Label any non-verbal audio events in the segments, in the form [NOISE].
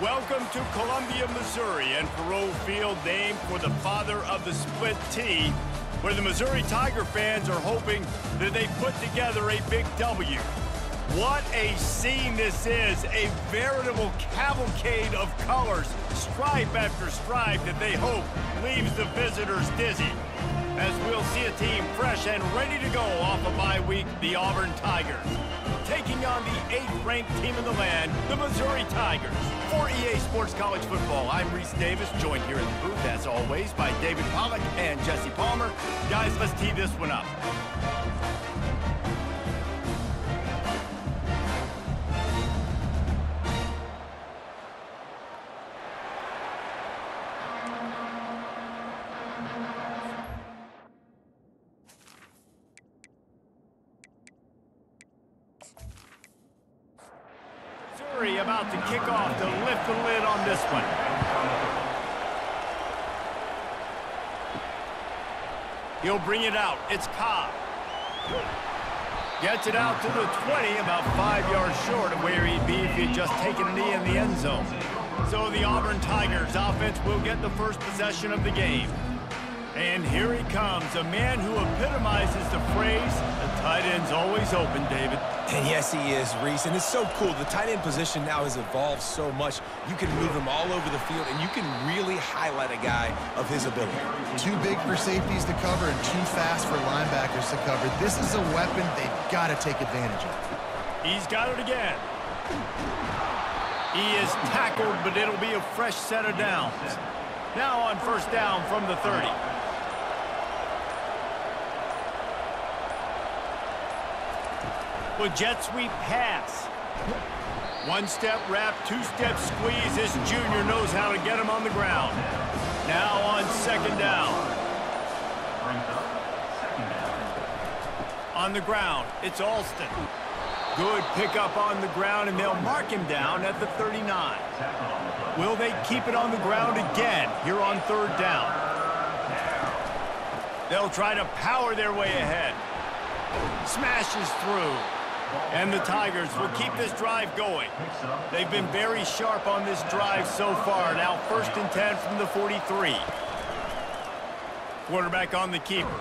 Welcome to Columbia, Missouri, and Faurot Field named for the father of the split tee, where the Missouri Tiger fans are hoping that they put together a big W. What a scene this is, a veritable cavalcade of colors, stripe after stripe that they hope leaves the visitors dizzy. As we'll see a team fresh and ready to go off a bye week, the Auburn Tigers taking on the eighth-ranked team in the land, the Missouri Tigers. For EA Sports College Football, I'm Rece Davis, joined here in the booth, as always, by David Pollack and Jesse Palmer. Guys, let's tee this one up. It's Cobb. Gets it out to the 20, about five yards short of where he'd be if he'd just taken a knee in the end zone. So the Auburn Tigers offense will get the first possession of the game. And here he comes, a man who epitomizes the phrase, tight end's always open, David. And yes, he is, Rece. And it's so cool. The tight end position now has evolved so much. You can move him all over the field, and you can really highlight a guy of his ability. Too big for safeties to cover and too fast for linebackers to cover. This is a weapon they've got to take advantage of. He's got it again. He is tackled, but it'll be a fresh set of downs. Now on first down from the 30. With jet sweep pass. One step wrap, two step squeeze. This junior knows how to get him on the ground. Now on second down. On the ground, it's Alston. Good pickup on the ground, and they'll mark him down at the 39. Will they keep it on the ground again here on third down? They'll try to power their way ahead. Smashes through. And the Tigers will keep this drive going. They've been very sharp on this drive so far. Now first and 10 from the 43. Quarterback on the keeper.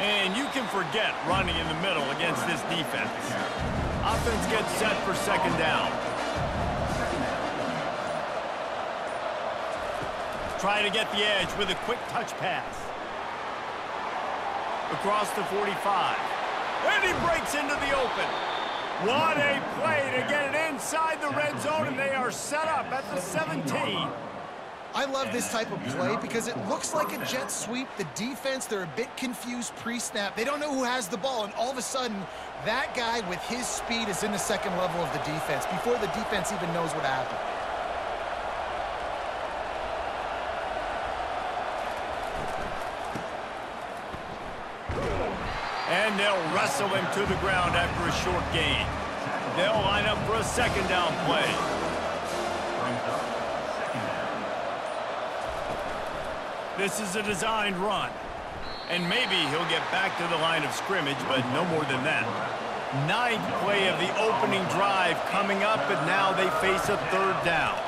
And you can forget running in the middle against this defense. Offense gets set for second down. Try to get the edge with a quick touch pass. Across the 45. And he breaks into the open. What a play to get it inside the red zone, and they are set up at the 17. I love this type of play because it looks like a jet sweep. The defense, they're a bit confused pre-snap. They don't know who has the ball, and all of a sudden, that guy with his speed is in the second level of the defense before the defense even knows what happened. They'll wrestle him to the ground after a short gain. They'll line up for a second down play. This is a designed run. And maybe he'll get back to the line of scrimmage, but no more than that. Ninth play of the opening drive coming up, but now they face a third down.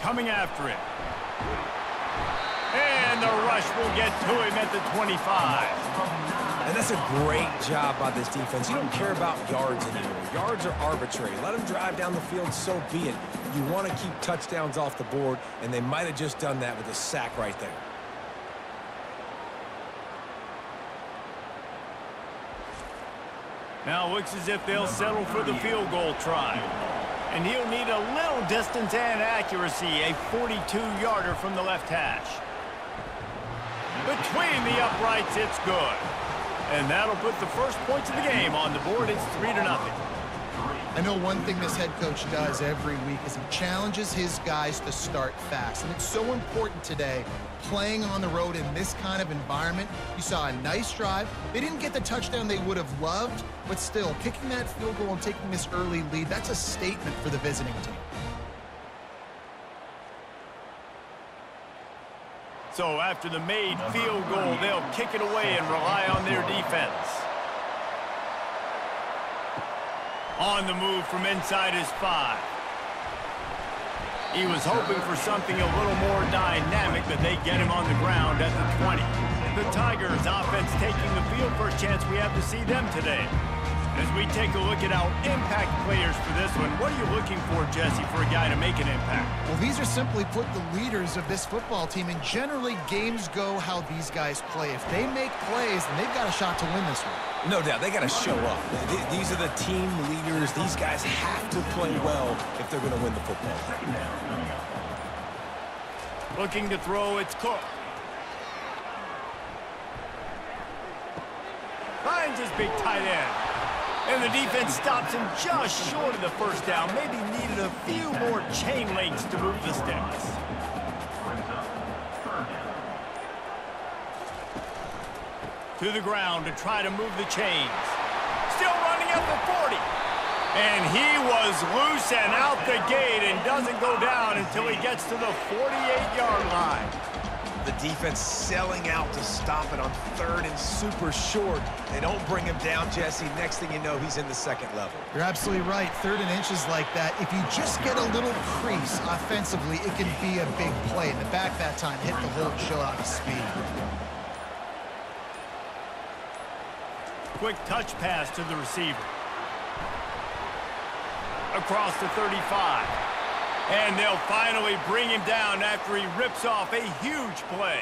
Coming after it. And the rush will get to him at the 25. And that's a great job by this defense. You don't care about yards anymore. Yards are arbitrary. Let them drive down the field, so be it. You want to keep touchdowns off the board, and they might have just done that with a sack right there. Now it looks as if they'll settle for the field goal try. And he'll need a little distance and accuracy, a 42-yarder from the left hash. Between the uprights, it's good. And that'll put the first points of the game on the board. It's 3 to nothing. I know one thing this head coach does every week is he challenges his guys to start fast. And it's so important today, playing on the road in this kind of environment. You saw a nice drive. They didn't get the touchdown they would have loved, but still, kicking that field goal and taking this early lead, that's a statement for the visiting team. So after the made field goal, they'll kick it away and rely on their defense. On the move from inside his five. He was hoping for something a little more dynamic, but they get him on the ground at the 20. The Tigers offense taking the field for a chance we have to see them today. As we take a look at our impact players for this one, what are you looking for, Jesse, for a guy to make an impact? Well, these are simply put the leaders of this football team, and generally games go how these guys play. If they make plays, then they've got a shot to win this one. No doubt, they got to show up. These are the team leaders. These guys have to play well if they're going to win the football game. Looking to throw, it's Cook. Finds his big tight end. And the defense stops him just short of the first down. Maybe needed a few more chain links to move the sticks. To the ground to try to move the chains. Still running up the 40. And he was loose and out the gate and doesn't go down until he gets to the 48-yard line. The defense selling out to stop it on third and super short. They don't bring him down, Jesse. Next thing you know, he's in the second level. You're absolutely right. Third and inches like that, if you just get a little crease offensively, it can be a big play. In the back that time, hit the hole, show out the speed. Quick touch pass to the receiver. Across the 35. And they'll finally bring him down after he rips off a huge play.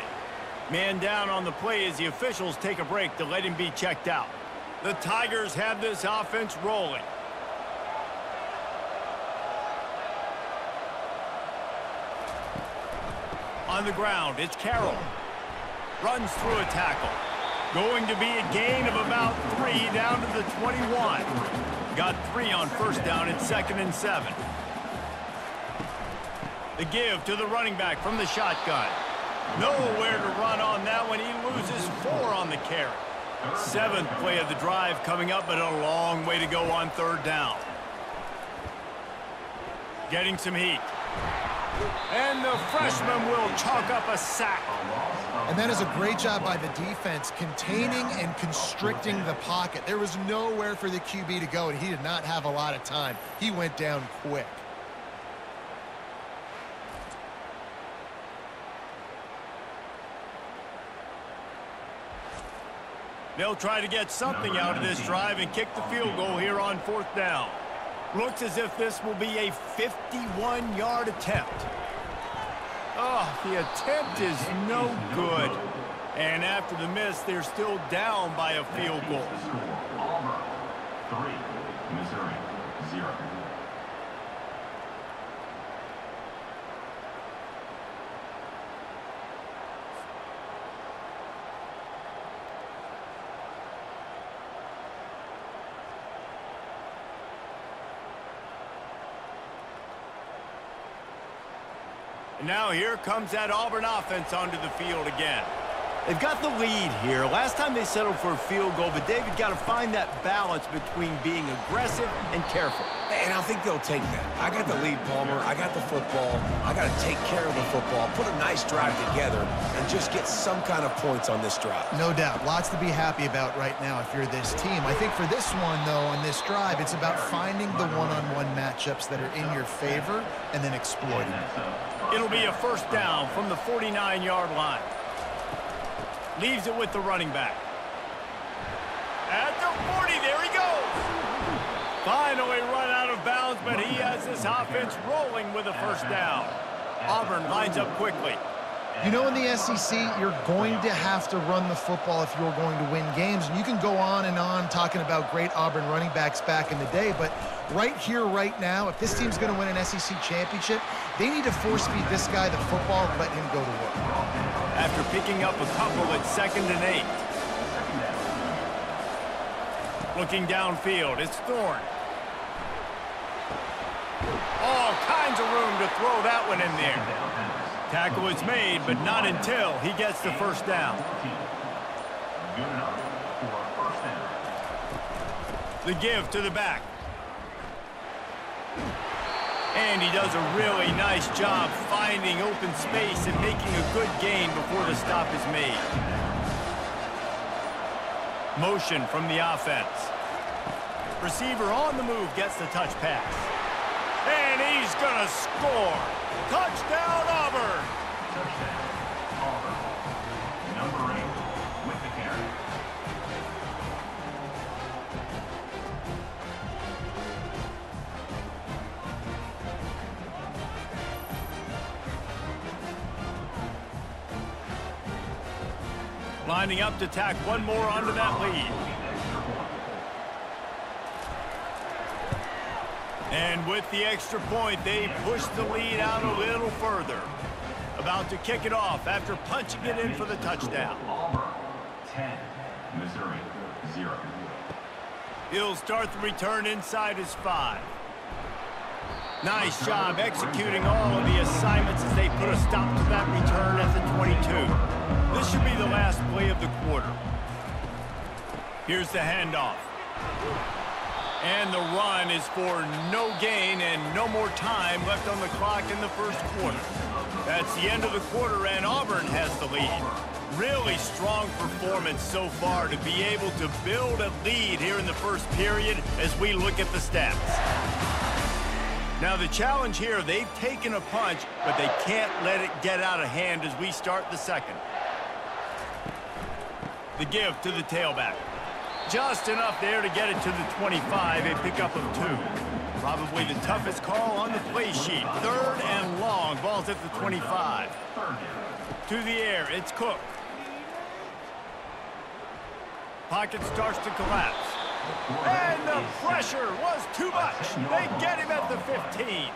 Man down on the play as the officials take a break to let him be checked out. The Tigers have this offense rolling. On the ground, it's Carroll. Runs through a tackle. Going to be a gain of about three down to the 21. Got three on first down at second and seven. The give to the running back from the shotgun. Nowhere to run on that one. He loses four on the carry. Seventh play of the drive coming up, but a long way to go on third down. Getting some heat. And the freshman will chalk up a sack. And that is a great job by the defense, containing and constricting the pocket. There was nowhere for the QB to go, and he did not have a lot of time. He went down quick. They'll try to get something out of this drive and kick the field goal here on fourth down. Looks as if this will be a 51-yard attempt. Oh, the attempt is no good. And after the miss, they're still down by a field goal. Now here comes that Auburn offense onto the field again. They've got the lead here. Last time they settled for a field goal, but David got to find that balance between being aggressive and careful. And I think they'll take that. I got the lead, Palmer. I got the football. I got to take care of the football, put a nice drive together, and just get some kind of points on this drive. No doubt. Lots to be happy about right now if you're this team. I think for this one, though, on this drive, it's about finding the one-on-one -on -one matchups that are in your favor and then exploiting it. It'll be a first down from the 49-yard line. Leaves it with the running back. At the 40, there he goes. Finally run out of bounds, but he has this offense rolling with a first down. Auburn lines up quickly. You know, in the SEC, you're going to have to run the football if you're going to win games. And you can go on and on talking about great Auburn running backs back in the day, but right here, right now, if this team's going to win an SEC championship, they need to force feed this guy the football and let him go to work. After picking up a couple at second and eight. Looking downfield, it's Thorne. All kinds of room to throw that one in there. Tackle is made, but not until he gets the first down. The give to the back. And he does a really nice job finding open space and making a good gain before the stop is made. Motion from the offense. Receiver on the move gets the touch pass. And he's going to score. Touchdown, Auburn. Touchdown. Number eight with. Lining up to tack one more onto that lead. And with the extra point, they push the lead out a little further. About to kick it off after punching it in for the touchdown. Auburn, 10. Missouri, 0. He'll start the return inside his five. Nice job executing all of the assignments as they put a stop to that return at the 22. This should be the last play of the quarter. Here's the handoff. And the run is for no gain and no more time left on the clock in the first quarter. That's the end of the quarter, and Auburn has the lead. Really strong performance so far to be able to build a lead here in the first period as we look at the stats. Now the challenge here, they've taken a punch, but they can't let it get out of hand as we start the second. The give to the tailback. Just enough there to get it to the 25, a pickup of two. Probably the toughest call on the play sheet. Third and long, ball's at the 25. To the air, it's Cook. Pocket starts to collapse. And the pressure was too much. They get him at the 15.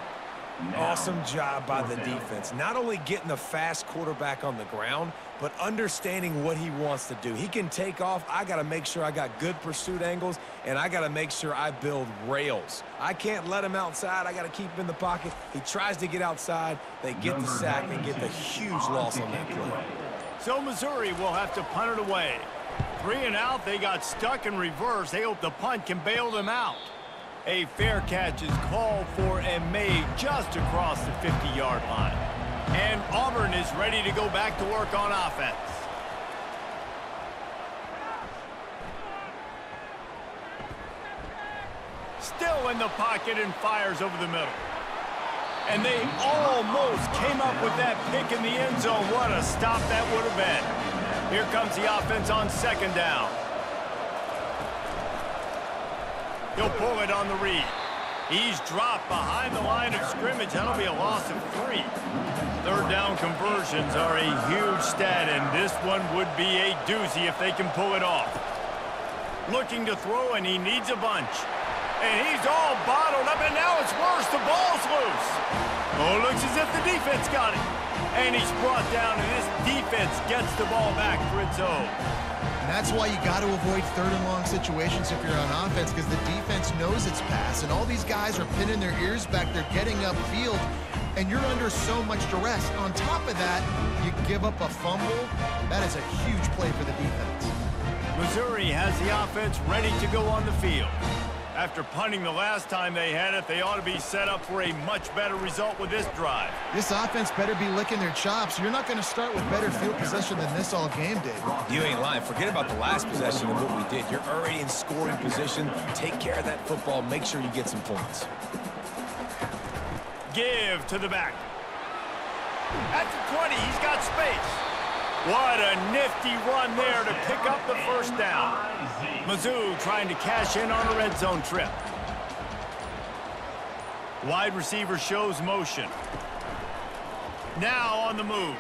Awesome job by the defense. Not only getting the fast quarterback on the ground, but understanding what he wants to do. He can take off. I got to make sure I got good pursuit angles, and I got to make sure I build rails. I can't let him outside. I got to keep him in the pocket. He tries to get outside. They get the sack. They get the huge loss on that play. So Missouri will have to punt it away. Three and out, they got stuck in reverse. They hope the punt can bail them out. A fair catch is called for and made just across the 50-yard line. And Auburn is ready to go back to work on offense. Still in the pocket and fires over the middle. And they almost came up with that pick in the end zone. What a stop that would have been. Here comes the offense on second down. He'll pull it on the read. He's dropped behind the line of scrimmage. That'll be a loss of three. Third down conversions are a huge stat, and this one would be a doozy if they can pull it off. Looking to throw, and he needs a bunch. And he's all bottled up, and now it's worse. The ball's loose. Oh, looks as if the defense got it. And he's brought down, and this defense gets the ball back for its own. That's why you got to avoid third and long situations if you're on offense because the defense knows it's pass. And all these guys are pinning their ears back. They're getting upfield. And you're under so much duress. On top of that, you give up a fumble. That is a huge play for the defense. Missouri has the offense ready to go on the field. After punting the last time they had it, they ought to be set up for a much better result with this drive. This offense better be licking their chops. You're not going to start with better field possession than this all game, Dave. You ain't lying. Forget about the last possession and what we did. You're already in scoring position. Take care of that football. Make sure you get some points. Give to the back. At the 20, he's got space. What a nifty run there to pick up the first down. Mizzou trying to cash in on a red zone trip. Wide receiver shows motion. Now on the move.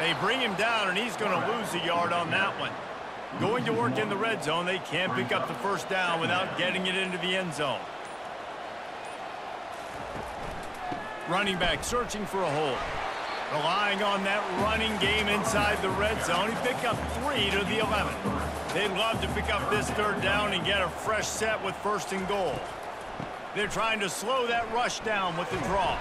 They bring him down, and he's going to lose a yard on that one. Going to work in the red zone, they can't pick up the first down without getting it into the end zone. Running back searching for a hole. Relying on that running game inside the red zone. He picked up three to the 11. They'd love to pick up this third down and get a fresh set with first and goal. They're trying to slow that rush down with the draw.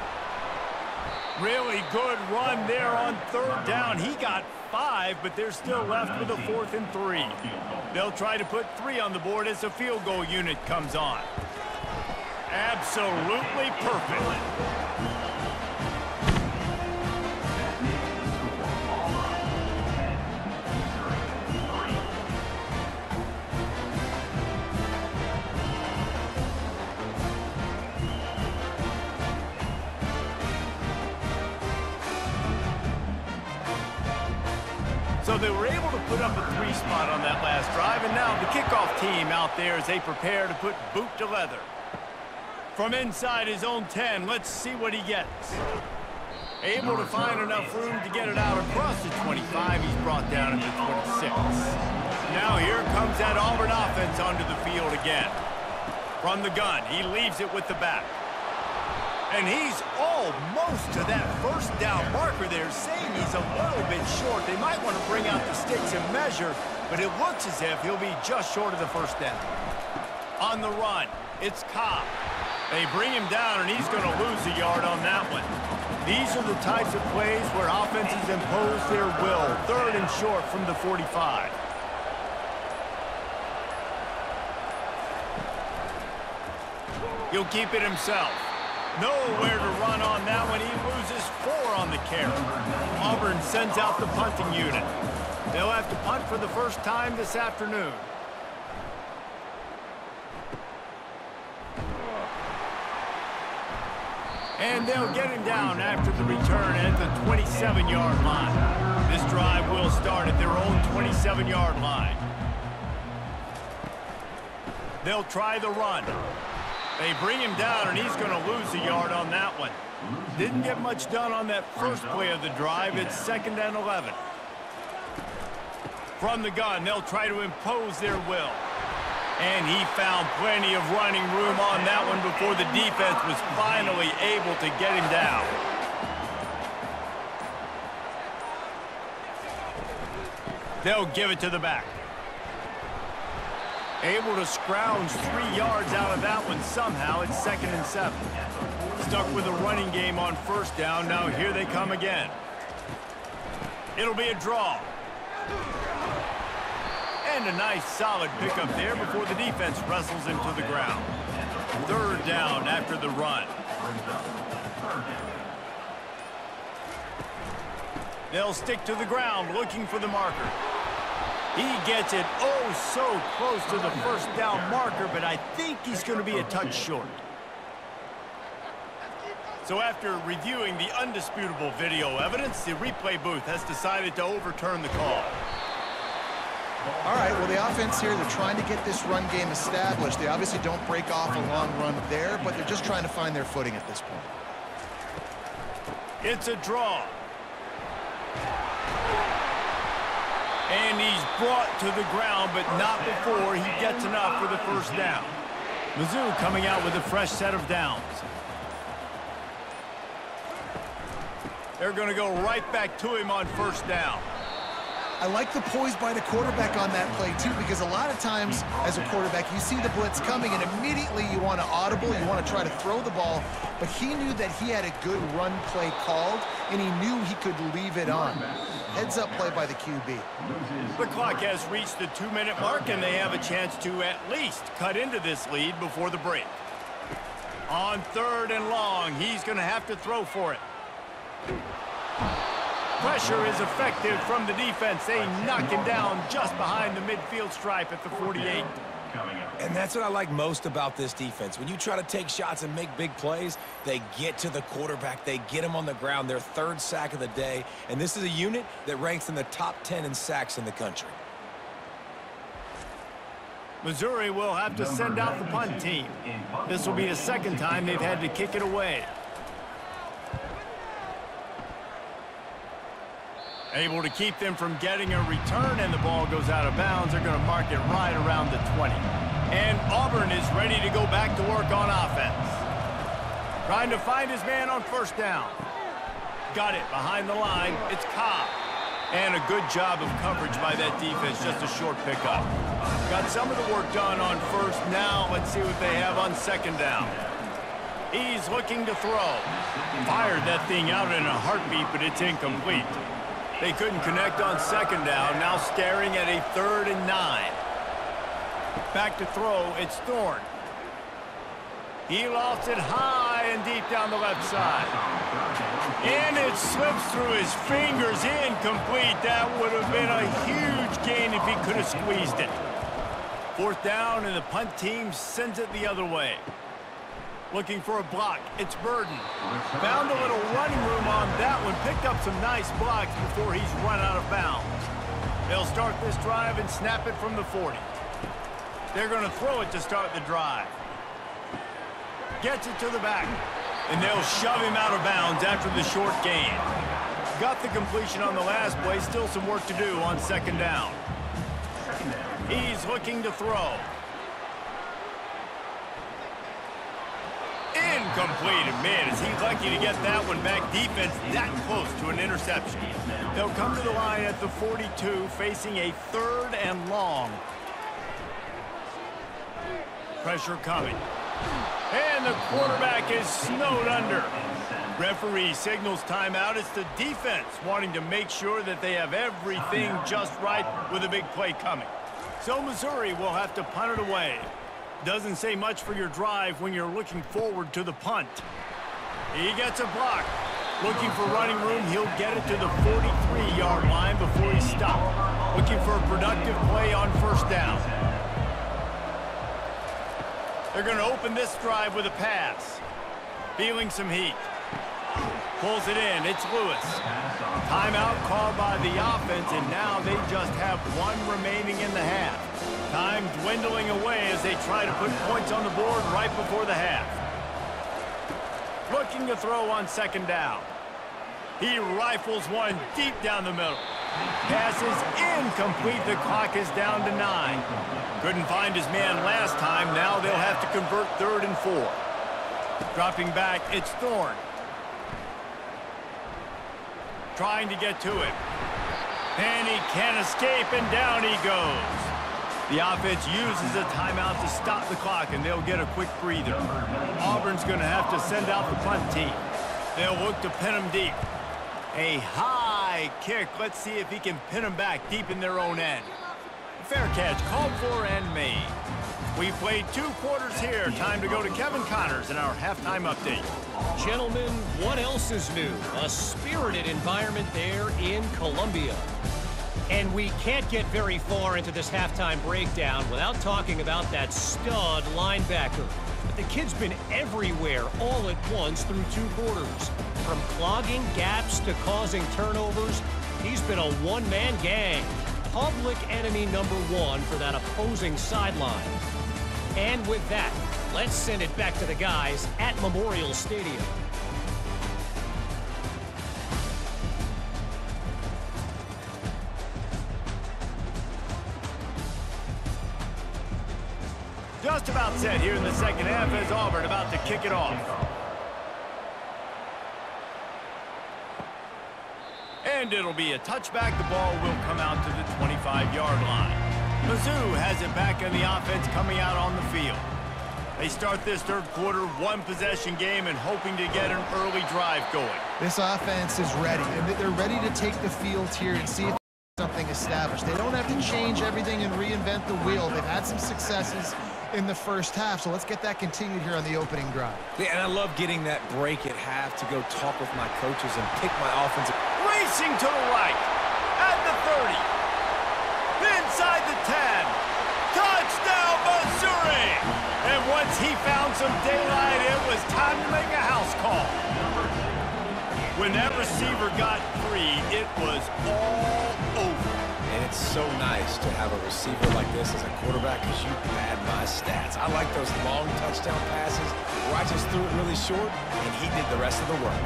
Really good run there on third down. He got five, but they're still left with a fourth and three. They'll try to put three on the board as the field goal unit comes on. Absolutely perfect. Put up a three spot on that last drive, and now the kickoff team out there as they prepare to put boot to leather. From inside his own 10, let's see what he gets. Able to find enough room to get it out across the 25. He's brought down at the 26. Now here comes that Auburn offense onto the field again. From the gun, he leaves it with the back. And he's almost to that first down marker there, saying he's a little bit short. They might want to bring out the sticks and measure, but it looks as if he'll be just short of the first down. On the run, it's Cobb. They bring him down, and he's going to lose a yard on that one. These are the types of plays where offenses impose their will. Third and short from the 45. He'll keep it himself. Nowhere to run on that one. He loses four on the carry. Auburn sends out the punting unit. They'll have to punt for the first time this afternoon. And they'll get him down after the return at the 27-yard line. This drive will start at their own 27-yard line. They'll try the run. They bring him down, and he's going to lose a yard on that one. Didn't get much done on that first play of the drive. It's second and 11. From the gun, they'll try to impose their will. And he found plenty of running room on that one before the defense was finally able to get him down. They'll give it to the back. Able to scrounge three yards out of that one somehow. It's second and seven. Stuck with a running game on first down. Now here they come again. It'll be a draw. And a nice solid pickup there before the defense wrestles him to the ground. Third down after the run. They'll stick to the ground looking for the marker. He gets it oh so close to the first down marker, but I think he's going to be a touch short. So after reviewing the undisputable video evidence, the replay booth has decided to overturn the call. All right, well, the offense here, they're trying to get this run game established. They obviously don't break off a long run there, but they're just trying to find their footing at this point. It's a draw. And he's brought to the ground, but not before he gets enough for the first down. Mizzou coming out with a fresh set of downs. They're going to go right back to him on first down. I like the poise by the quarterback on that play, too, because a lot of times as a quarterback, you see the blitz coming, and immediately you want to audible, you want to try to throw the ball, but he knew that he had a good run play called, and he knew he could leave it on. Heads-up play by the QB. The clock has reached the two-minute mark, and they have a chance to at least cut into this lead before the break. On third and long, he's going to have to throw for it. Pressure is effective from the defense. They knock him down just behind the midfield stripe at the 48. And that's what I like most about this defense. When you try to take shots and make big plays, they get to the quarterback. They get him on the ground. Their third sack of the day. And this is a unit that ranks in the top 10 in sacks in the country. Missouri will have to send out the punt team. This will be the second time they've had to kick it away. Able to keep them from getting a return, and the ball goes out of bounds. They're going to mark it right around the 20. And Auburn is ready to go back to work on offense. Trying to find his man on first down. Got it behind the line. It's Cobb. And a good job of coverage by that defense. Just a short pickup. Got some of the work done on first. Now let's see what they have on second down. He's looking to throw. Fired that thing out in a heartbeat, but it's incomplete. They couldn't connect on second down. Now staring at a third and nine. Back to throw. It's Thorne. He lofts it high and deep down the left side. And it slips through his fingers. Incomplete. That would have been a huge gain if he could have squeezed it. Fourth down, and the punt team sends it the other way. Looking for a block. It's Burden. Found a little running room on that one. Picked up some nice blocks before he's run out of bounds. They'll start this drive and snap it from the 40. They're going to throw it to start the drive. Gets it to the back. And they'll shove him out of bounds after the short gain. Got the completion on the last play. Still some work to do on second down. He's looking to throw. Incomplete. Man, is he lucky to get that one back. Defense that close to an interception. They'll come to the line at the 42, facing a third and long. Pressure coming. And the quarterback is snowed under. Referee signals timeout. It's the defense wanting to make sure that they have everything just right with a big play coming. So Missouri will have to punt it away. Doesn't say much for your drive when you're looking forward to the punt. He gets a block. Looking for running room, he'll get it to the 43-yard line before he stopped. Looking for a productive play on first down. They're going to open this drive with a pass. Feeling some heat. Pulls it in. It's Lewis. Timeout called by the offense, and now they just have one remaining in the half. Time dwindling away as they try to put points on the board right before the half. Looking to throw on second down. He rifles one deep down the middle. Pass is incomplete. The clock is down to nine. Couldn't find his man last time. Now they'll have to convert third and four. Dropping back, it's Thorne. Trying to get to it. And he can't escape, and down he goes. The offense uses a timeout to stop the clock, and they'll get a quick breather. Auburn's going to have to send out the punt team. They'll look to pin him deep. A high kick. Let's see if he can pin them back deep in their own end. Fair catch called for and made. We've played two quarters here. Time to go to Kevin Connors in our halftime update. Gentlemen, what else is new? A spirited environment there in Columbia. And we can't get very far into this halftime breakdown without talking about that stud linebacker. The kid's been everywhere all at once through two quarters. From clogging gaps to causing turnovers, he's been a one-man gang. Public enemy number one for that opposing sideline. And with that, let's send it back to the guys at Memorial Stadium. Just about set here in the second half as Auburn about to kick it off. And it'll be a touchback. The ball will come out to the 25-yard line. Mizzou has it back in the offense coming out on the field. They start this third quarter one-possession game and hoping to get an early drive going. This offense is ready, and they're ready to take the field here and see if something established. They don't have to change everything and reinvent the wheel. They've had some successes in the first half, so let's get that continued here on the opening drive. Yeah, and I love getting that break at half to go talk with my coaches and pick my offensive. Racing to the right, at the 30, inside the 10, touchdown Missouri! And once he found some daylight, it was time to make a house call. When that receiver got free, it was all over. And it's so nice to have a receiver like this as a quarterback because you pad my stats. I like those long touchdown passes where I just threw it really short and he did the rest of the work.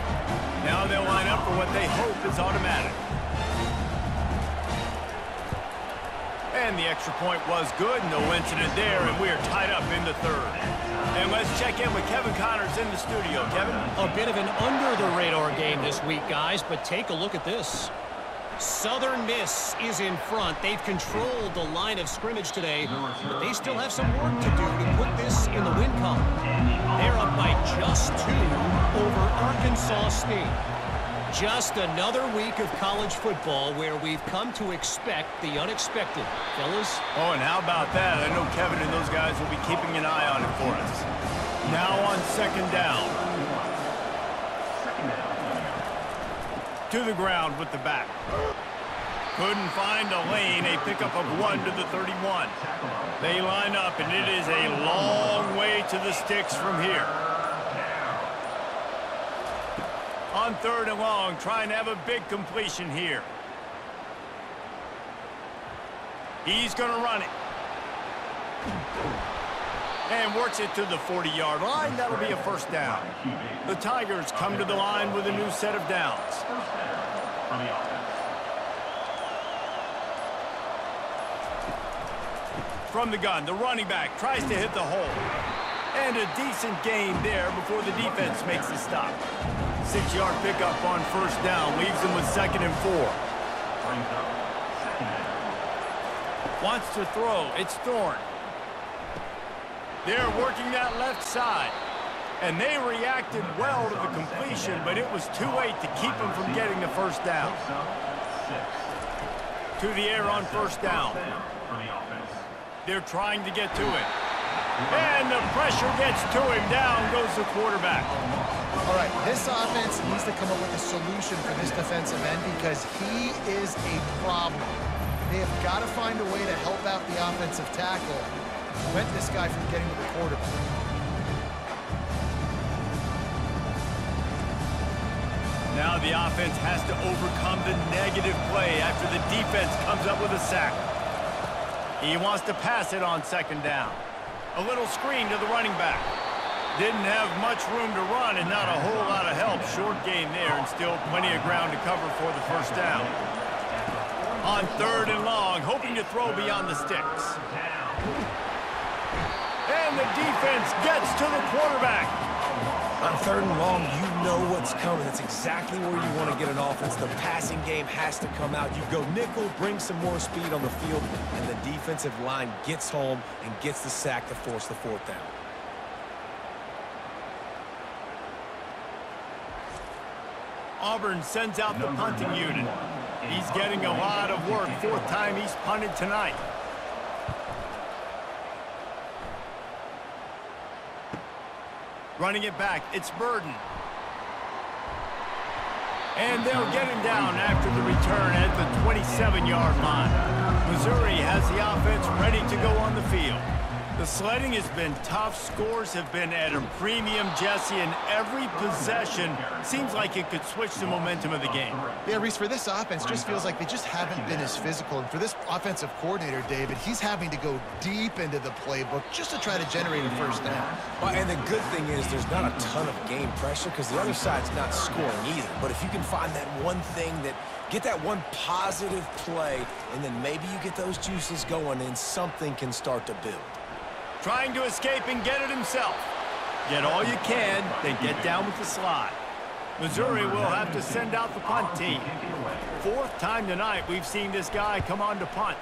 Now they'll line up for what they hope is automatic. And the extra point was good. No incident there, and we are tied up in the third. And let's check in with Kevin Connors in the studio. Kevin? A bit of an under-the-radar game this week, guys, but take a look at this. Southern Miss is in front. They've controlled the line of scrimmage today, but they still have some work to do to put this in the win column. They're up by just two over Arkansas State. Just another week of college football where we've come to expect the unexpected. Fellas? Oh, and how about that? I know Kevin and those guys will be keeping an eye on it for us. Now on second down. To the ground with the back. Couldn't find a lane. A pickup of one to the 31. They line up, and it is a long way to the sticks from here. On third and long, trying to have a big completion here. He's going to run it. And works it to the 40-yard line. That'll be a first down. The Tigers come to the line with a new set of downs. From the gun, the running back tries to hit the hole. And a decent gain there before the defense makes the stop. Six-yard pickup on first down leaves them with second and four. Wants to throw. It's Thorne. They're working that left side. And they reacted well to the completion, but it was too late to keep them from getting the first down. To the air on first down. They're trying to get to it. And the pressure gets to him. Down goes the quarterback. All right, this offense needs to come up with a solution for this defensive end because he is a problem. They have got to find a way to help out the offensive tackle, prevent this guy from getting to the quarterback. Now the offense has to overcome the negative play after the defense comes up with a sack. He wants to pass it on second down. A little screen to the running back. Didn't have much room to run and not a whole lot of help. Short game there and still plenty of ground to cover for the first down. On third and long, hoping to throw beyond the sticks. The defense gets to the quarterback. On third and long, you know what's coming. That's exactly where you want to get an offense. The passing game has to come out. You go nickel, bring some more speed on the field, and the defensive line gets home and gets the sack to force the fourth down. Auburn sends out the punting unit. He's getting a lot of work. Fourth time he's punted tonight. Running it back, it's Burden. And they'll get him down after the return at the 27-yard line. Missouri has the offense ready to go on the field. The sledding has been tough. Scores have been at a premium, Jesse, and every possession seems like it could switch the momentum of the game. Yeah, Rece, for this offense, just feels like they just haven't been as physical. And for this offensive coordinator, David, he's having to go deep into the playbook just to try to generate a first down. Well, and the good thing is there's not a ton of game pressure because the other side's not scoring either. But if you can find that one thing that get that one positive play, and then maybe you get those juices going, and something can start to build. Trying to escape and get it himself. Get all you can, then get down with the slide. Missouri will have to send out the punt team. Fourth time tonight we've seen this guy come on to punt.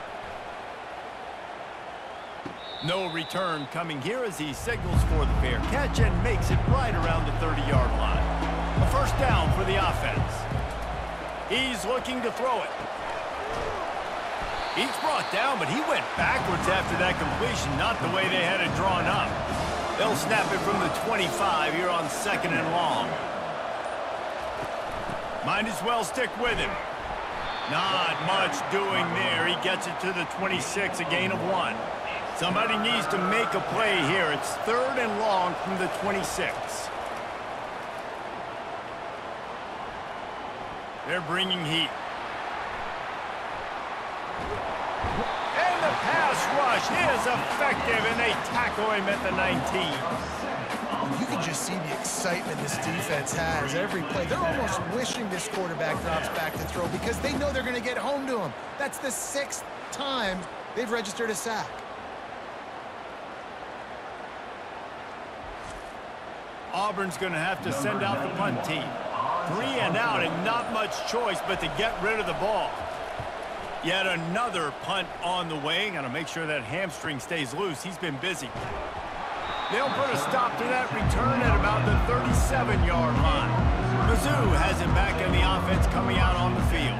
No return coming here as he signals for the fair catch and makes it right around the 30-yard line. A first down for the offense. He's looking to throw it. He's brought down, but he went backwards after that completion, not the way they had it drawn up. They'll snap it from the 25 here on second and long. Might as well stick with him. Not much doing there. He gets it to the 26, a gain of one. Somebody needs to make a play here. It's third and long from the 26. They're bringing heat. And the pass rush is effective, and they tackle him at the 19. You can just see the excitement this defense has every play. They're almost wishing this quarterback drops back to throw because they know they're going to get home to him. That's the sixth time they've registered a sack. Auburn's going to have to send out the punt team. Three and out and not much choice but to get rid of the ball. Yet another punt on the way. Got to make sure that hamstring stays loose. He's been busy. They'll put a stop to that return at about the 37-yard line. Mizzou has him back in the offense coming out on the field.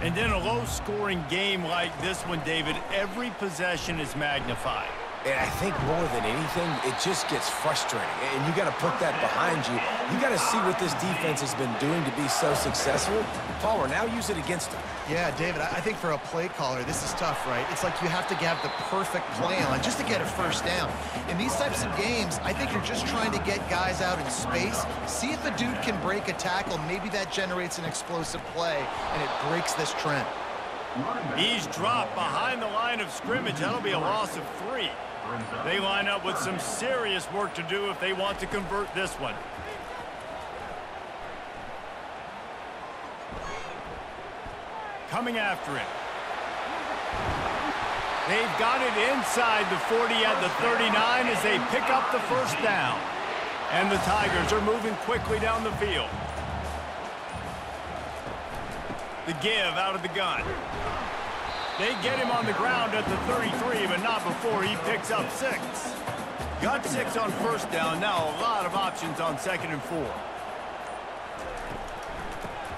And in a low-scoring game like this one, David, every possession is magnified. And I think more than anything, it just gets frustrating. And you got to put that behind you. You got to see what this defense has been doing to be so successful. Palmer, now use it against them. Yeah, David, I I think for a play caller, this is tough, right? It's like you have to have the perfect play on just to get a first down. In these types of games, I think you're just trying to get guys out in space, see if a dude can break a tackle. Maybe that generates an explosive play, and it breaks this trend. He's dropped behind the line of scrimmage. That'll be a loss of three. They line up with some serious work to do if they want to convert this one. Coming after it. They've got it inside the 40 at the 39 as they pick up the first down. And the Tigers are moving quickly down the field. The give out of the gun. They get him on the ground at the 33, but not before he picks up six. Got six on first down. Now a lot of options on second and four.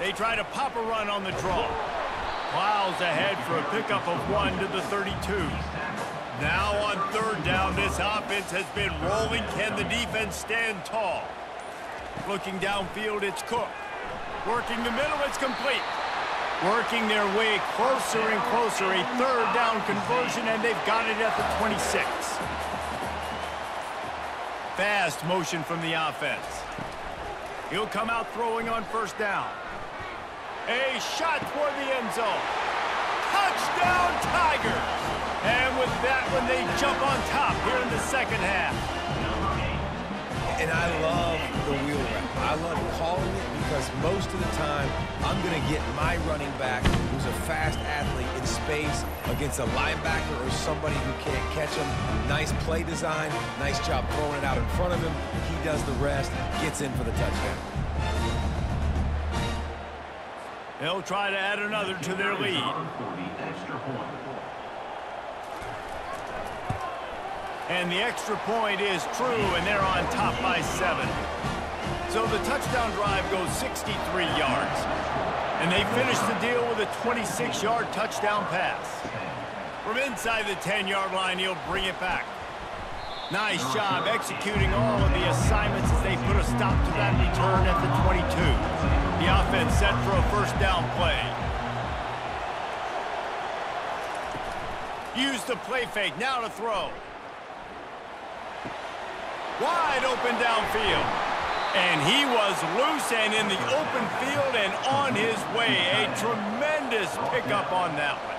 They try to pop a run on the draw. Plows ahead for a pickup of one to the 32. Now on third down, this offense has been rolling. Can the defense stand tall? Looking downfield, it's Cook. Working the middle, it's complete. Working their way closer and closer. A third down conversion, and they've got it at the 26. Fast motion from the offense. He'll come out throwing on first down. A shot toward the end zone. Touchdown, Tigers! And with that one, they jump on top here in the second half. And I love the wheel route. I love calling it because most of the time, I'm going to get my running back, who's a fast athlete, in space against a linebacker or somebody who can't catch him. Nice play design, nice job throwing it out in front of him. He does the rest, gets in for the touchdown. They'll try to add another to their lead. And the extra point is true, and they're on top by seven. So the touchdown drive goes 63 yards. And they finish the deal with a 26-yard touchdown pass. From inside the 10-yard line, he'll bring it back. Nice job executing all of the assignments as they put a stop to that return at the 22. The offense set for a first down play. Use the play fake, now to throw. Wide open downfield. And he was loose and in the open field and on his way. A tremendous pickup on that one.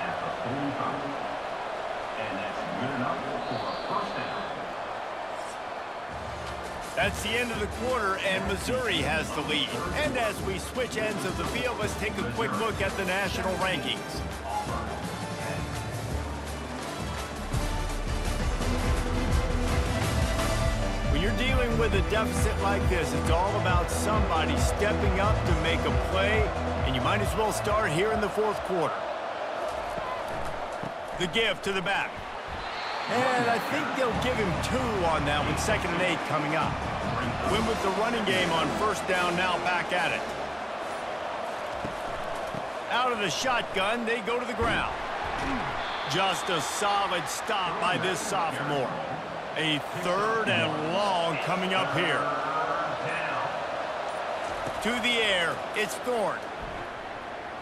That's the end of the quarter, and Missouri has the lead. And as we switch ends of the field, let's take a quick look at the national rankings. Dealing with a deficit like this, it's all about somebody stepping up to make a play, and you might as well start here in the fourth quarter. The give to the back. And I think they'll give him two on that one, second and eight coming up. Win with the running game on first down, now back at it. Out of the shotgun, they go to the ground. Just a solid stop by this sophomore. A third and long coming up here. To the air, it's Thorne.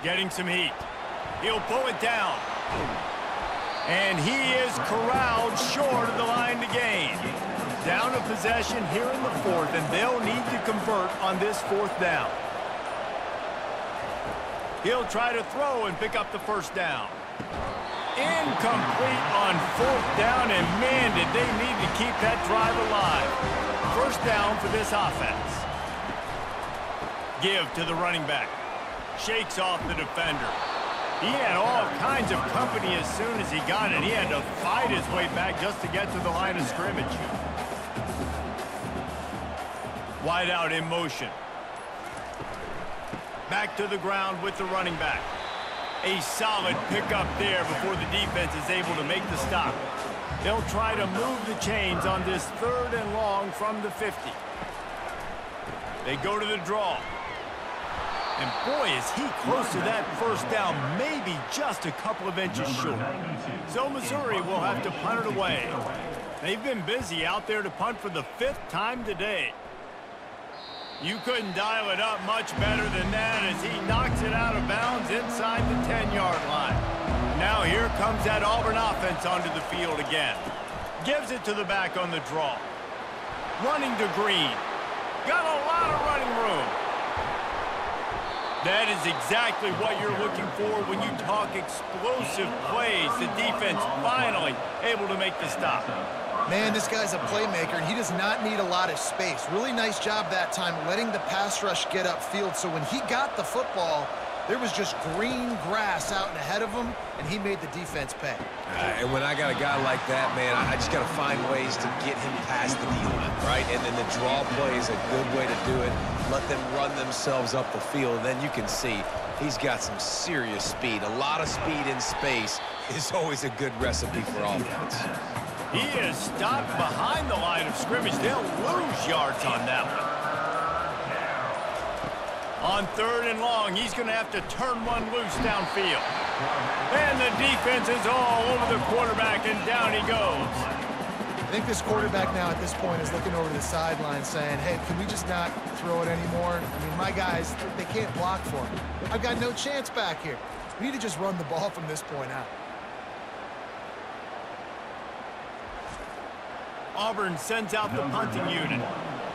Getting some heat. He'll pull it down. And he is corralled short of the line to gain. Down a possession here in the fourth, and they'll need to convert on this fourth down. He'll try to throw and pick up the first down. Incomplete on fourth down, and man, did they need to keep that drive alive. First down for this offense. Give to the running back. Shakes off the defender. He had all kinds of company as soon as he got it. He had to fight his way back just to get to the line of scrimmage. Wide out in motion. Back to the ground with the running back. A solid pickup there before the defense is able to make the stop. They'll try to move the chains on this third and long from the 50. They go to the draw. And boy, is he close to that first down, maybe just a couple of inches short. So Missouri will have to punt it away. They've been busy out there to punt for the fifth time today. You couldn't dial it up much better than that as he knocks it out of bounds inside the 10-yard line. Now here comes that Auburn offense onto the field again. Gives it to the back on the draw. Running to Green. Got a lot of running room. That is exactly what you're looking for when you talk explosive plays. The defense finally able to make the stop. Man, this guy's a playmaker, and he does not need a lot of space. Really nice job that time letting the pass rush get upfield. So when he got the football, there was just green grass out and ahead of him, and he made the defense pay. Uh, and when I got a guy like that, man, I just got to find ways to get him past the D-line, right? And then the draw play is a good way to do it let them run themselves up the field. Then you can see he's got some serious speed. A lot of speed in space [LAUGHS] is always a good recipe for offense. He is stopped behind the line of scrimmage. They'll lose yards on that one. On third and long, he's going to have to turn one loose downfield. And the defense is all over the quarterback, and down he goes. I think this quarterback now at this point is looking over the sideline saying, hey, can we just not throw it anymore? I mean, my guys, they can't block for me. I've got no chance back here. We need to just run the ball from this point out. Auburn sends out the punting unit.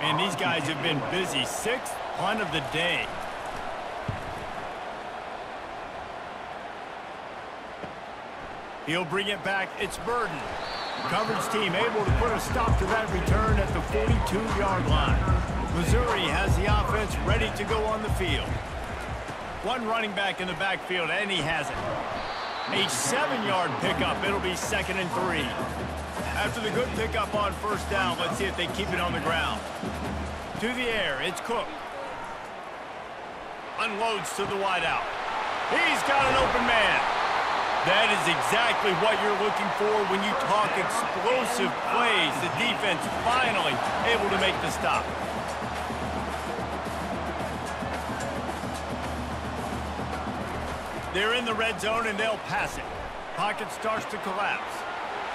And these guys have been busy. Sixth punt of the day. He'll bring it back. It's Burden. Coverage team able to put a stop to that return at the 42-yard line. Missouri has the offense ready to go on the field. One running back in the backfield, and he has it. A seven-yard pickup. It'll be second and three. After the good pickup on first down, let's see if they keep it on the ground. To the air, it's Cook. Unloads to the wideout. He's got an open man. That is exactly what you're looking for when you talk explosive plays. The defense finally able to make the stop. They're in the red zone and they'll pass it. Pocket starts to collapse.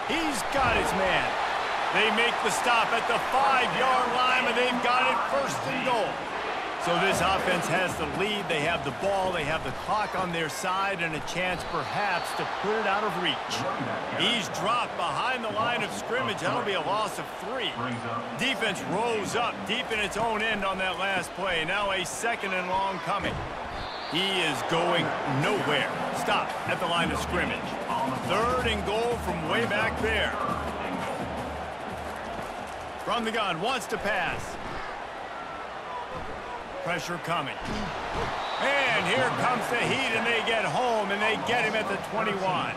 He's got his man. They make the stop at the five-yard line, and they've got it first and goal. So this offense has the lead. They have the ball. They have the clock on their side and a chance perhaps to put it out of reach. He's dropped behind the line of scrimmage. That'll be a loss of three. Defense rose up deep in its own end on that last play. Now a second and long coming. He is going nowhere. Stop at the line of scrimmage. Third and goal from way back there. From the gun, wants to pass. Pressure coming. And here comes the heat, and they get home, and they get him at the 21.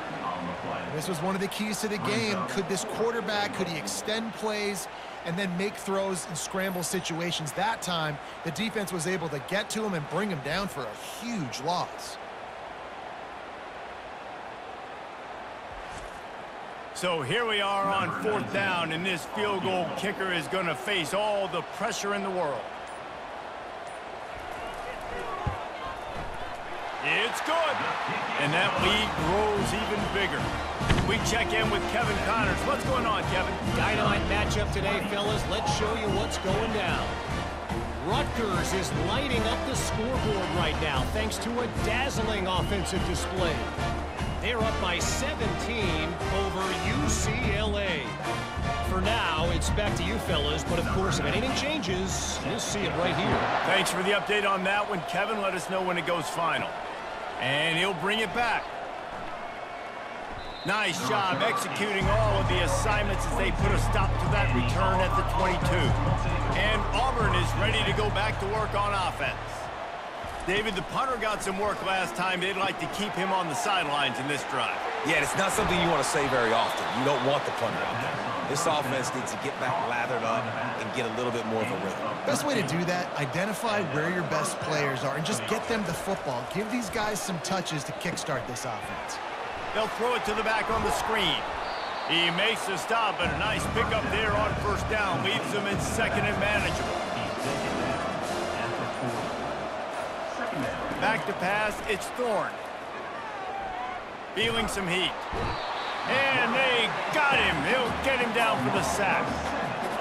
This was one of the keys to the game. Could this quarterback, could he extend plays and then make throws in scramble situations? That time, the defense was able to get to him and bring him down for a huge loss. So here we are on fourth down, and this field goal kicker is going to face all the pressure in the world. It's good. And that lead grows even bigger. We check in with Kevin Connors. What's going on, Kevin? Dynamite matchup today, fellas. Let's show you what's going down. Rutgers is lighting up the scoreboard right now thanks to a dazzling offensive display. They're up by 17 over UCLA. For now, it's back to you fellas, but of course, if anything changes, you'll see it right here. Thanks for the update on that one, Kevin. Let us know when it goes final. And he'll bring it back. Nice job executing all of the assignments as they put a stop to that return at the 22. And Auburn is ready to go back to work on offense. David, the punter got some work last time. They'd like to keep him on the sidelines in this drive. Yeah, it's not something you want to say very often. You don't want the punter out there. This offense needs to get back lathered up and get a little bit more of a rhythm. Best way to do that, identify where your best players are and just get them the football. Give these guys some touches to kickstart this offense. They'll throw it to the back on the screen. He makes the stop, but a nice pickup there on first down. Leaves them in second and manageable. Back to pass, it's Thorne. Feeling some heat. And they got him. He'll get him down for the sack.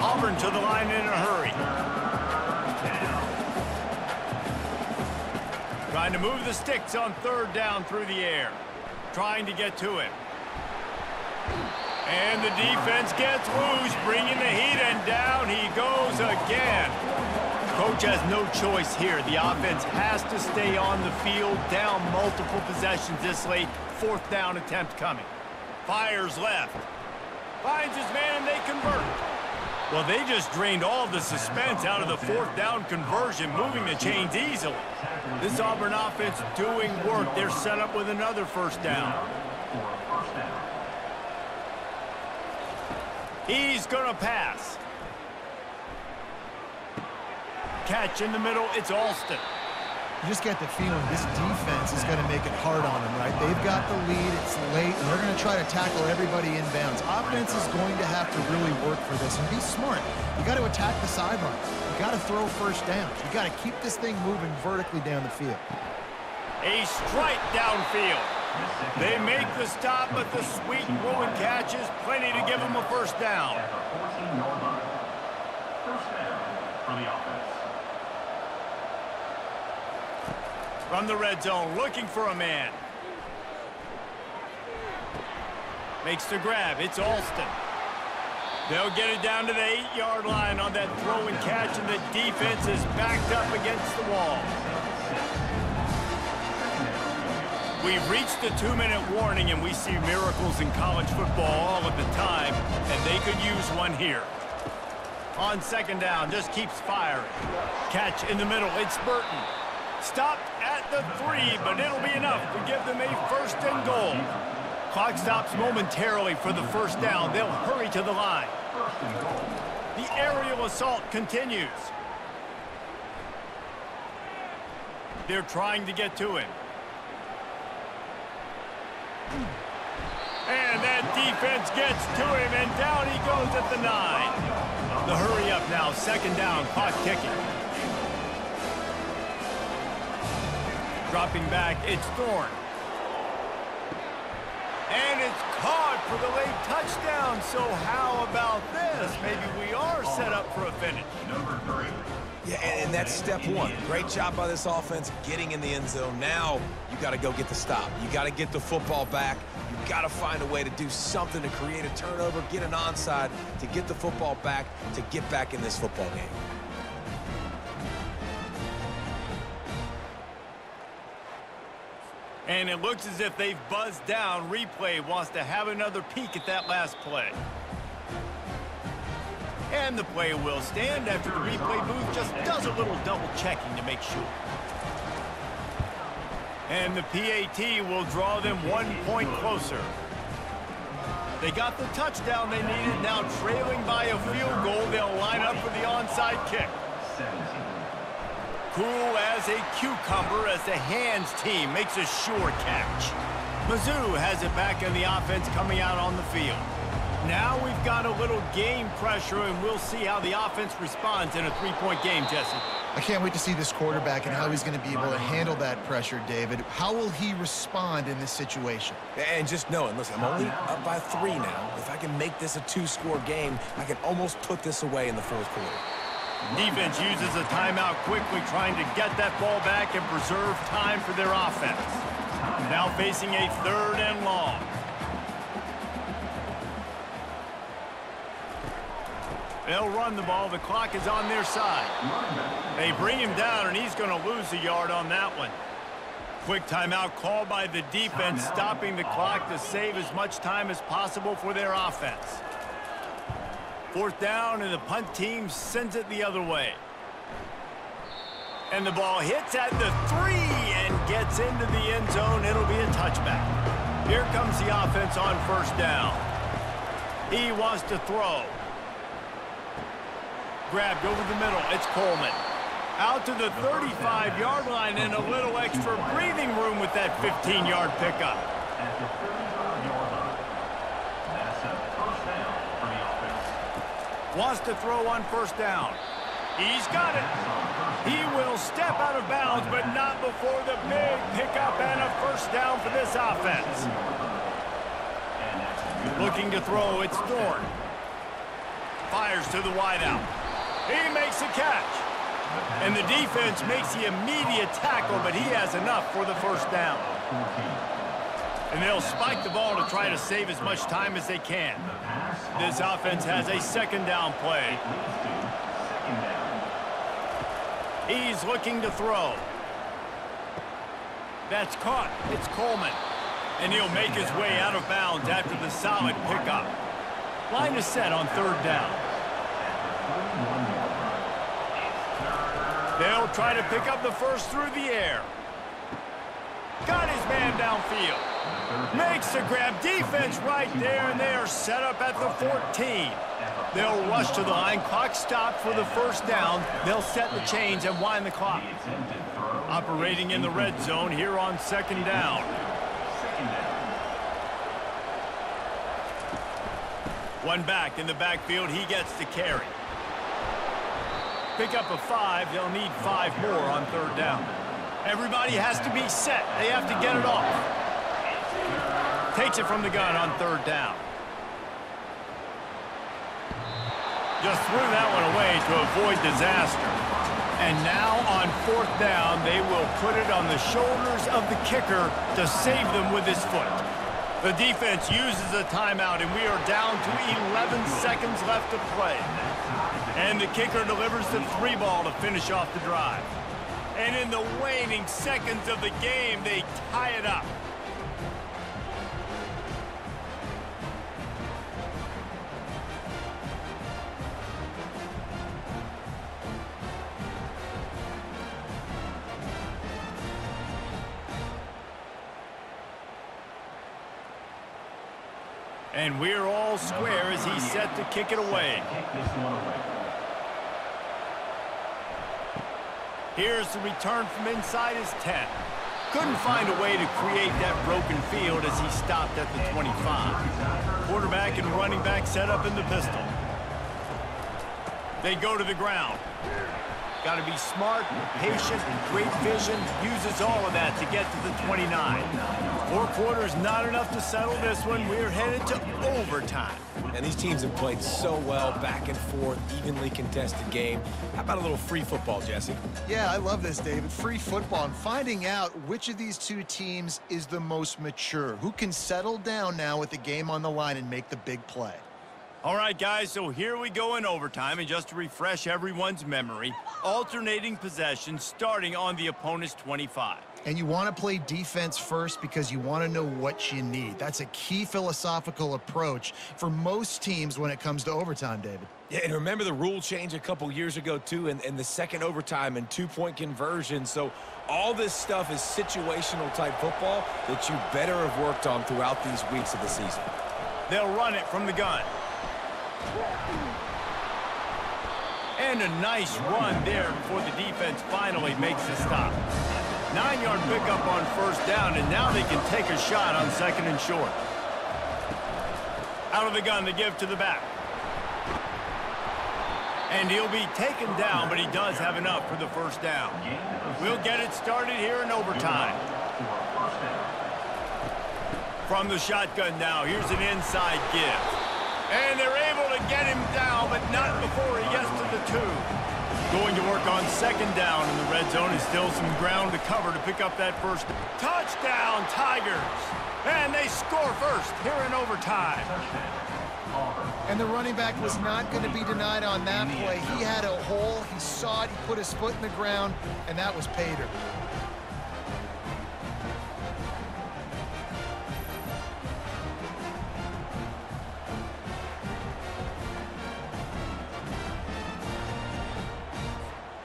Auburn to the line in a hurry. Trying to move the sticks on third down through the air. Trying to get to him. And the defense gets loose, bringing the heat, and down he goes again. Coach has no choice here. The offense has to stay on the field, down multiple possessions this late. Fourth down attempt coming. Fires left. Finds his man, and they convert. Well, they just drained all the suspense out of the fourth down conversion, moving the chains easily. This Auburn offense doing work. They're set up with another first down. He's going to pass. Catch in the middle. It's Alston. You just get the feeling this defense is going to make it hard on them, right? They've got the lead, it's late, and they're going to try to tackle everybody inbounds. Offense is going to have to really work for this and be smart. You got to attack the sidelines. You got to throw first down. You got to keep this thing moving vertically down the field. A strike downfield. They make the stop, but the sweet throwing catches plenty to give them a first down. First down for the offense. From the red zone, looking for a man. Makes the grab. It's Alston. They'll get it down to the eight-yard line on that throw and catch, and the defense is backed up against the wall. We've reached the two-minute warning, and we see miracles in college football all of the time, and they could use one here. On second down, just keeps firing. Catch in the middle. It's Burton. Stopped at the three, but it'll be enough to give them a first and goal. Clock stops momentarily for the first down. They'll hurry to the line. The aerial assault continues. They're trying to get to him. And that defense gets to him, and down he goes at the nine. The hurry up now, second down, clock ticking. Dropping back, it's Thorne. And it's caught for the late touchdown. So how about this? Maybe we are set up for a finish. Number three. Yeah, and, and that's step one. Great job by this offense getting in the end zone. Now you got to go get the stop. You got to get the football back. You got to find a way to do something to create a turnover, get an onside, to get the football back, to get back in this football game. And it looks as if they've buzzed down. Replay wants to have another peek at that last play. And the play will stand after the replay booth just does a little double checking to make sure. And the PAT will draw them one point closer. They got the touchdown they needed. Now trailing by a field goal, they'll line up for the onside kick. 17. Cool as a cucumber as the hands team makes a sure catch. Mizzou has it back in the offense coming out on the field. Now we've got a little game pressure, and we'll see how the offense responds in a three-point game, Jesse. I can't wait to see this quarterback and how he's going to be able to handle that pressure, David. How will he respond in this situation? And just knowing, listen, I'm only up by three now. If I can make this a two-score game, I can almost put this away in the fourth quarter. Defense uses a timeout quickly, trying to get that ball back and preserve time for their offense. Now facing a third and long. They'll run the ball. The clock is on their side. They bring him down, and he's going to lose a yard on that one. Quick timeout called by the defense, stopping the clock to save as much time as possible for their offense. Fourth down, and the punt team sends it the other way. And the ball hits at the three and gets into the end zone. It'll be a touchback. Here comes the offense on first down. He wants to throw. Grabbed over the middle. It's Coleman. Out to the 35-yard line and a little extra breathing room with that 15-yard pickup. At the 35-yard line. That's a first down for the offense. Wants to throw on first down. He's got it. He will step out of bounds, but not before the big pickup and a first down for this offense. Looking to throw, it's Thorne. Fires to the wideout. He makes a catch. And the defense makes the immediate tackle, but he has enough for the first down. And they'll spike the ball to try to save as much time as they can. This offense has a second down play. He's looking to throw. That's caught. It's Coleman. And he'll make his way out of bounds after the solid pickup. Line is set on third down. They'll try to pick up the first through the air. Got his man downfield. Makes the grab. Defense right there, and they are set up at the 14. They'll rush to the line. Clock stop for the first down. They'll set the chains and wind the clock. Operating in the red zone here on second down. One back in the backfield. He gets the carry. Pick up a five. They'll need five more on third down. Everybody has to be set. They have to get it off. Takes it from the gun on third down. Just threw that one away to avoid disaster. And now on fourth down, they will put it on the shoulders of the kicker to save them with his foot. The defense uses a timeout, and we are down to 11 seconds left to play. And the kicker delivers the three ball to finish off the drive. And in the waning seconds of the game, they tie it up. And we're all square as he's set to kick it away. Here's the return from inside his 10. Couldn't find a way to create that broken field as he stopped at the 25. Quarterback and running back set up in the pistol. They go to the ground. Got to be smart, patient, and great vision. Uses all of that to get to the 29. Four quarters not enough to settle this one. We're headed to overtime. And these teams have played so well, back and forth, evenly contested game. How about a little free football, Jesse? Yeah, I love this, David. Free football and finding out which of these two teams is the most mature. Who can settle down now with the game on the line and make the big play. All right, guys, so here we go in overtime, and just to refresh everyone's memory, alternating possession starting on the opponent's 25. And you want to play defense first because you want to know what you need. That's a key philosophical approach for most teams when it comes to overtime, David. Yeah, and remember the rule change a couple years ago, too, and, and the second overtime and two-point conversion. So all this stuff is situational type football that you better have worked on throughout these weeks of the season. They'll run it from the gun. And a nice run there before the defense finally makes the stop. Nine-yard pickup on first down, and now they can take a shot on second and short. Out of the gun to give to the back. And he'll be taken down, but he does have enough for the first down. We'll get it started here in overtime. From the shotgun now, here's an inside give. And they're able to get him down, but not before he gets to the two. Going to work on second down in the red zone is still some ground to cover to pick up that first. Touchdown, Tigers! And they score first here in overtime. And the running back was not going to be denied on that play. He had a hole, he saw it, he put his foot in the ground, and that was Pater.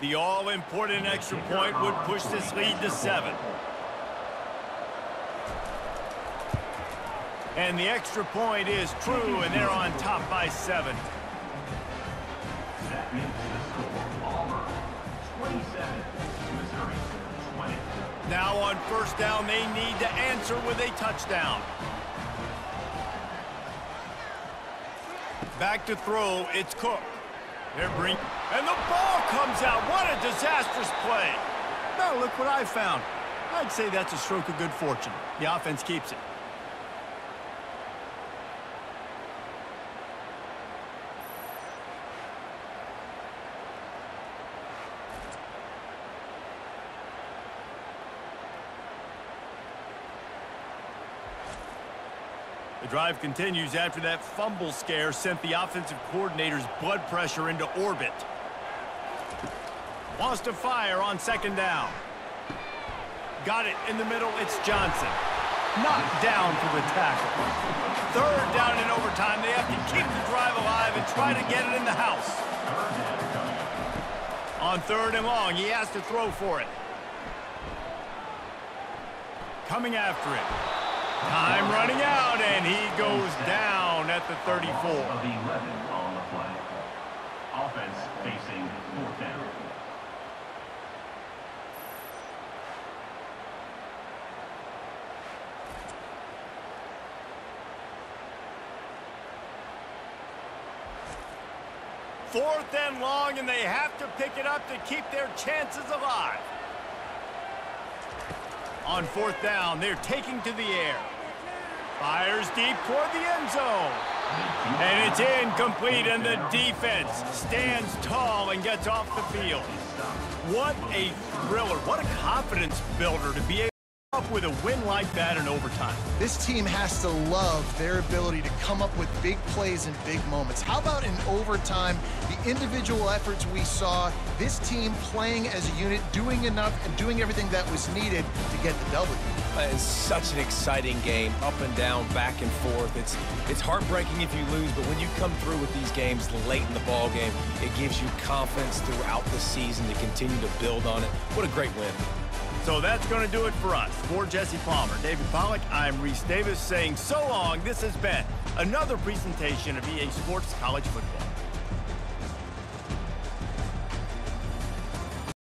The all-important extra point would push this lead to seven. And the extra point is true, and they're on top by seven. Now on first down, they need to answer with a touchdown. Back to throw, it's Cook. They're bring and the ball comes out. What a disastrous play. Now look what I found. I'd say that's a stroke of good fortune. The offense keeps it. The drive continues after that fumble scare sent the offensive coordinator's blood pressure into orbit. Wants to fire on second down. Got it in the middle. It's Johnson. Knocked down for the tackle. Third down in overtime. They have to keep the drive alive and try to get it in the house. On third and long, he has to throw for it. Coming after it. Time running out, and he goes down at the 34. Of the 11 on the play. Offense facing fourth down. Fourth and long, and they have to pick it up to keep their chances alive. On fourth down, they're taking to the air. Fires deep toward the end zone. And it's incomplete, and the defense stands tall and gets off the field. What a thriller. What a confidence builder to be able up with a win like that in overtime. This team has to love their ability to come up with big plays in big moments. How about in overtime, the individual efforts we saw, this team playing as a unit, doing enough and doing everything that was needed to get the W. It's such an exciting game, up and down, back and forth. It's it's heartbreaking if you lose, but when you come through with these games late in the ball game, it gives you confidence throughout the season to continue to build on it. What a great win. So that's going to do it for us. For Jesse Palmer, David Pollack, I'm Rece Davis saying so long. This has been another presentation of EA Sports College Football.